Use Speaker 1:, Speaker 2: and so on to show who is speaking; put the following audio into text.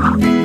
Speaker 1: Bye.